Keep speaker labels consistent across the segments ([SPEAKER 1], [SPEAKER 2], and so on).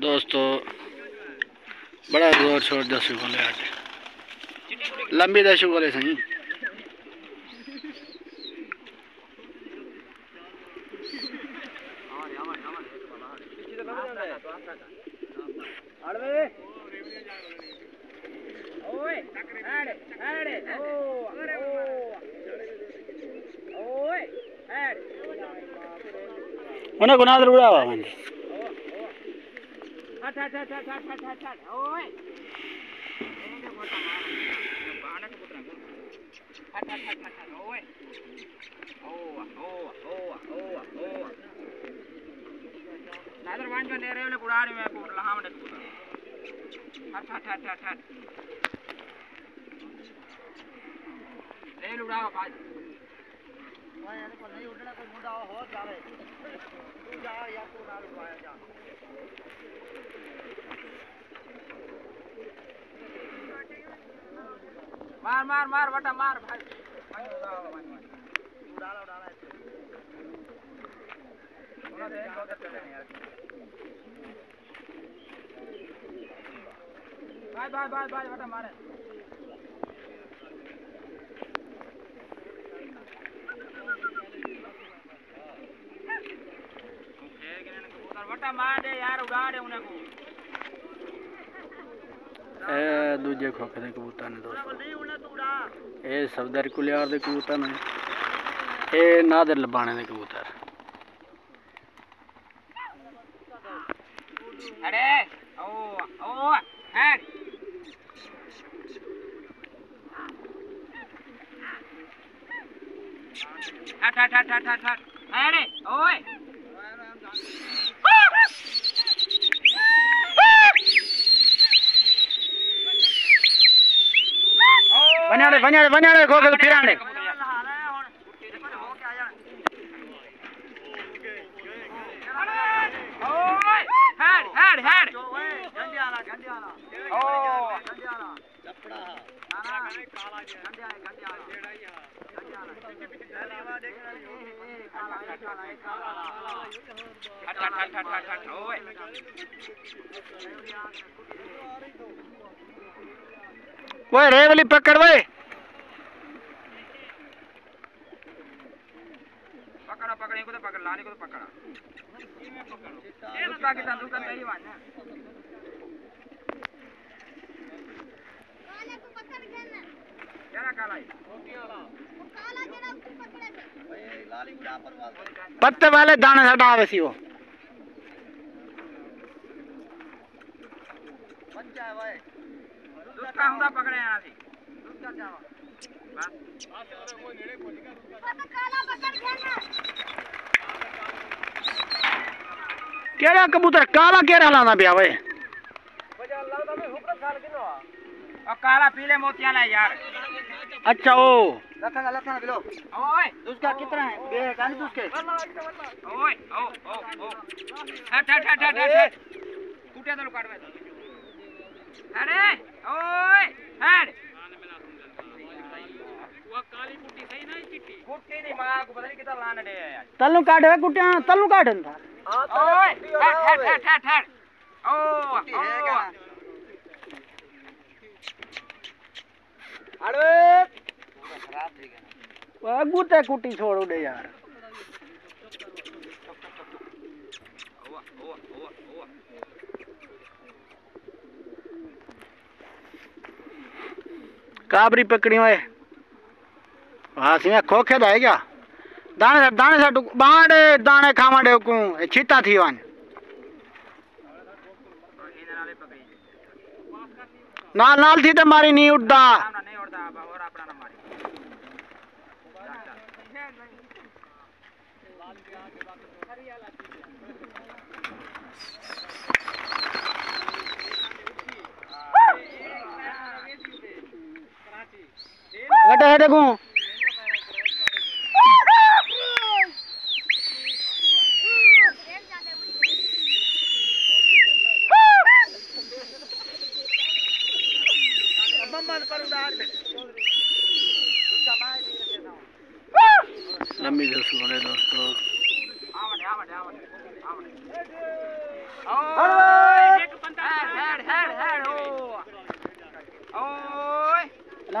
[SPEAKER 1] दोस्तों, बड़ा ज़ोर शोर दस बोले आज। लंबी दस बोले सही उन्हें गुनाह उड़ावा मैंने
[SPEAKER 2] हट हट हट हट हट हट हट ओए हट हट हट हट ओए ओवा ओवा ओवा ओवा ओवा नादर वांच में नेरे वाले कुड़ाने में कुड़ लहाम ने कुड़ हट हट हट हट हट रेल उड़ाओ भाई भाई यार को नहीं उड़ना कोई मुंडा हो जावे तू जा या तू ना उड़ाया जा मार मार मार, बटा, मार, भाई। भाई भाई भाई बटा, मारे। बटा मार दे यार, उड़ा दे उन्हें को।
[SPEAKER 1] ਇਹ ਦੂਜੇ ਖੋਖੇ ਦੇ ਕਬੂਤਰ ਨੇ ਦੋਸਤੋ ਇਹ ਸਬਦਰ ਕੁਲਿਆਰ ਦੇ ਕਬੂਤਰ ਨੇ ਇਹ ਨਾਦਰ ਲਬਾਣੇ ਦੇ ਕਬੂਤਰ
[SPEAKER 2] ਅਰੇ ਓ ਓ ਹੈ ਠਾ ਠਾ ਠਾ ਠਾ ਠਾ ਅਰੇ ਓਏ
[SPEAKER 1] बन्याड़े खोखे तो फिरांडे
[SPEAKER 2] ओए हेड हेड हेड गंडी वाला गंडी ओ गंडी लपड़ा काला गंडी वाला गंडी वाला गंडी वाला गंडी वाला देख काला काला काला हट हट हट हट हट ओए
[SPEAKER 1] ओए रेवली पकड़ ओए।
[SPEAKER 2] पकड़ा पकड़े को तो पकड़ लाने को तो पकड़ा। दूसरा की दूसरा तेरी बात ना
[SPEAKER 3] काले को पकड़ के ना
[SPEAKER 2] क्या काला है
[SPEAKER 3] वो काला जरा उसको पकड़े थे
[SPEAKER 2] लाली गुड़ा पर
[SPEAKER 1] पत्ते वाले दाने हटा आवे सी वो।
[SPEAKER 2] बच्चा है भाई। दूसरा हुंदा पकड़े यहाँ से दूसरा जावा बस
[SPEAKER 3] पापा काला पकड़ के ना
[SPEAKER 1] केड़ा कबूतर काला केड़ा लाना पिया वे
[SPEAKER 2] और काला पीले मोतिया ला यार।
[SPEAKER 1] अच्छा ओ।
[SPEAKER 2] लखन लखन बिलो ओए उसका कितना है? बे कानी उसके ओए ओ ओ ओ। हट हट हट हट हट कूटे तो काट अरे ओए हट वो काली कुट्टी नहीं चिट्टी कुट्टी नहीं माँ को पता नहीं कितना लाने दे यार।
[SPEAKER 1] तल्लू काट वे कुटिया तल्लू काट अंदा
[SPEAKER 2] ओए हट हट हट हट हट ओ अरे
[SPEAKER 1] ओए गुटे कुटी छोड़ उड़े यार। काबरी पकड़ी ओए हाँ सिया खोखे दा है क्या? दाने दाने सा बांडे, दाने खावंडे को छीता थी वन। नाल नाल थी ते मारी नहीं उड़दा। हटे हटे को लंबी जस दोस्तों।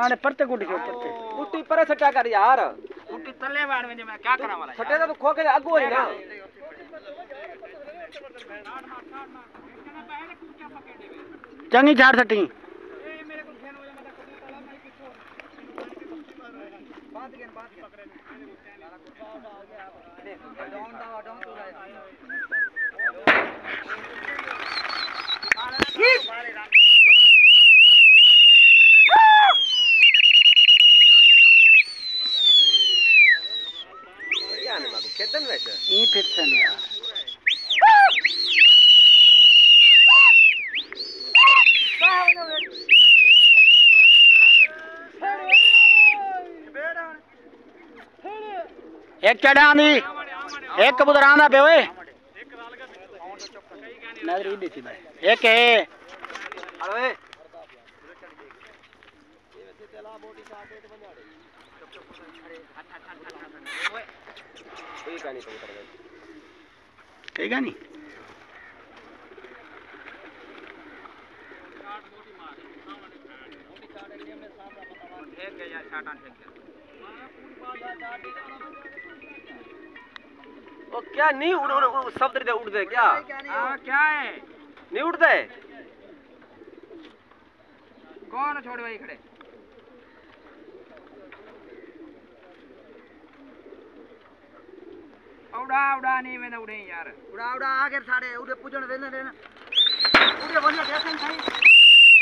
[SPEAKER 1] लाने परते गुटी छो परते
[SPEAKER 4] कुट्टी परे सट्टा कर यार।
[SPEAKER 2] कुट्टी तले बाड़ में मैं क्या करा वाला
[SPEAKER 4] सट्टे तो तू खो के अगू ही ना।
[SPEAKER 1] चंगी झाड़ सटी
[SPEAKER 4] क्या नहीं वैसे
[SPEAKER 1] फिर यार एक चढ़ा आंदी एक कबूतर आंदा पे ओए नज़र ही दी थी भाई। एक है।
[SPEAKER 4] अरे। ठीक है नहीं कबूतर भाई
[SPEAKER 1] है
[SPEAKER 2] छाटा फेंक के
[SPEAKER 4] ओ क्या नहीं उड़ उड़ उड़ शब्द रीते उड़ दे क्या?
[SPEAKER 2] हाँ क्या है?
[SPEAKER 4] नहीं उड़ते
[SPEAKER 2] कौन छोड़े भाई खड़े? उड़ा उड़ा नहीं मैंने उड़े यार।
[SPEAKER 5] उड़ा उड़ा आगे साड़े उड़े पूजन वेने ने। उड़े वने देसन सही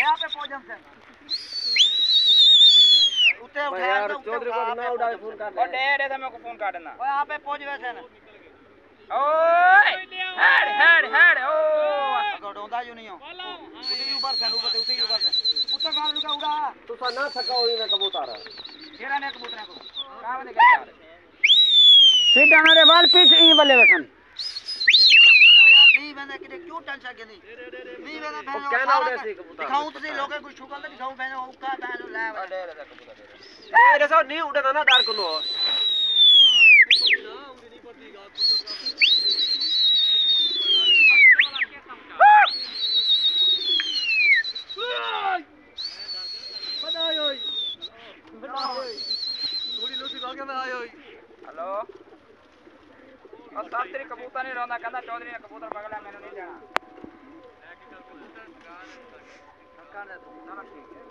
[SPEAKER 5] यहाँ पे पूजन से। उते
[SPEAKER 4] भाई
[SPEAKER 5] उठा
[SPEAKER 4] यार चौधरी को ना उड़ाए फ़ोन कर
[SPEAKER 2] और
[SPEAKER 4] दे
[SPEAKER 2] डे डे मेरे को फ़ोन कर देना
[SPEAKER 5] ओए यहाँ पे पहुँच वैसे ने।
[SPEAKER 2] ओए हेड हेड हेड ओ।
[SPEAKER 5] अगर डोंदा जो नहीं हो। उते ऊपर से ऊपर से उते ऊपर से। उते गाल का उड़ा।
[SPEAKER 4] तू सा ना थका होई ना कबूतर।
[SPEAKER 2] केरा ने कबूतर को। का के
[SPEAKER 1] सीट आना रे वाल पीछ ई बल्ले बसन
[SPEAKER 5] ओ यार नहीं मैंने कि क्यों टेंशन के नहीं नहीं मैंने
[SPEAKER 4] ओ,
[SPEAKER 5] बहन
[SPEAKER 4] क्या ना उड़े सी कबूतर?
[SPEAKER 5] दिखाऊँ तो सही लोगे कुछ शुक्र दिखाऊँ बहन वो का बहन ले भाई
[SPEAKER 2] डे डे कबूतर
[SPEAKER 4] मेरे साथ नहीं उड़े ना डार को लो
[SPEAKER 2] हेलो और चौधरी ने कबूतर पकड़ा मैंने नहीं जाना चलो ठीक है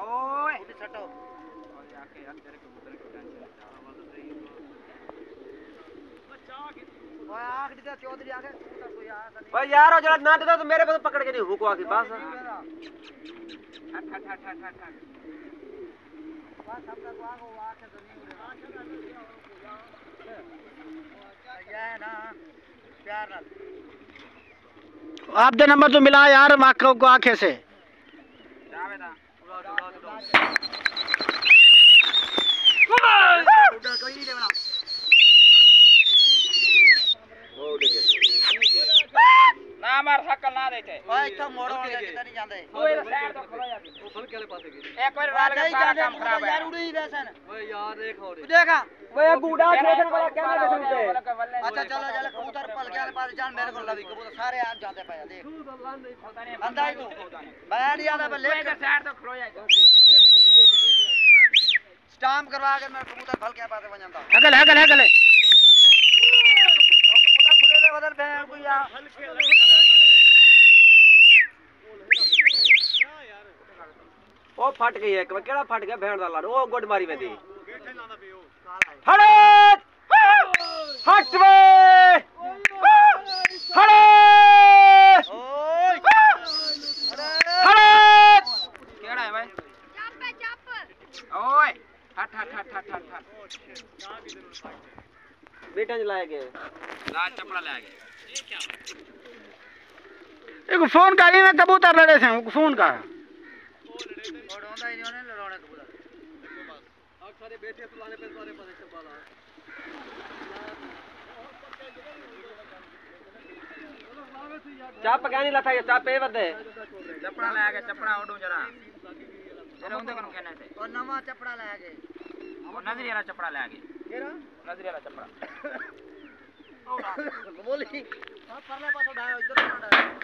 [SPEAKER 2] ओए
[SPEAKER 5] सटो
[SPEAKER 2] और आके यार तेरे कबूतर की टेंशन
[SPEAKER 5] ओए आख दिया चौधरी आके कबूतर कोई आ नहीं
[SPEAKER 4] भाई यार जरा ना देता तो मेरे को तो पकड़ के नहीं हुको आके पास
[SPEAKER 2] हट हट हट हट हट
[SPEAKER 1] आप दे नंबर तो मिला यार माखों को आँखें से।
[SPEAKER 2] जावे ना
[SPEAKER 5] उड़ा कोई नहीं देना
[SPEAKER 4] वो उड़ के
[SPEAKER 2] ना मार सकल ना देते
[SPEAKER 5] ओए इतना मोड़ो वाले कितना नहीं जाते
[SPEAKER 2] ओए साइड तो खलो यार
[SPEAKER 4] वो फल के पास गई
[SPEAKER 2] एक बार राल का
[SPEAKER 5] नहीं
[SPEAKER 2] सारा
[SPEAKER 5] जाते
[SPEAKER 2] काम खराब है
[SPEAKER 5] यार उड़ी ही। वैसे ने
[SPEAKER 4] भाई यार देख और
[SPEAKER 5] तू देखा।
[SPEAKER 4] भाई गुड़ा छोड़ वाला क्या ना उड़ते
[SPEAKER 5] अच्छा चलो चलो कबूतर पल के पास जान मेरे को लगी कबूतर सारे आप जाते पाया देख। अंदाज तू बैठ जाता पे ले
[SPEAKER 2] इधर साइड तो खलो यार
[SPEAKER 5] स्टाम्प करवा के मैं कबूतर फल के पास बन जाता।
[SPEAKER 1] हगल हगल हगल।
[SPEAKER 5] कबूतर खुले ले बदल पे कोई या
[SPEAKER 4] ਉਹ ਫਟ ਗਈ ਇੱਕ ਵਾਰ ਕਿਹੜਾ ਫਟ ਗਿਆ ਭੈਣ ਦਾ ਲੜ ਉਹ ਗੁੱਡ ਮਾਰੀ ਵੇਦੀ ਹੜੇ ਹਟ ਵੇ ਹੜੇ
[SPEAKER 5] ओए
[SPEAKER 4] ਹੜੇ
[SPEAKER 2] केड़ा है भाई
[SPEAKER 3] चाप पे चाप
[SPEAKER 2] ओए हट हट हट हट हट हट
[SPEAKER 4] ਬੇਟਾ ਚ ਲਾਏ ਗਏ
[SPEAKER 2] लाल चपड़ा ले गए
[SPEAKER 1] एक फोन कर मैं कबूतर लड़े से फोन कर
[SPEAKER 5] सारे बैठे
[SPEAKER 4] पे सारे नहीं लता चाह पे बदे।
[SPEAKER 2] चपड़ा लाया गया चपड़ा उड़ो जरा। कौन कहना थे।
[SPEAKER 5] और चपड़ा
[SPEAKER 2] लाया गया नज़रिया चपड़ा लाया गया केरा? नज़रिया चपड़ा।
[SPEAKER 5] बोली। हाँ, परले इधर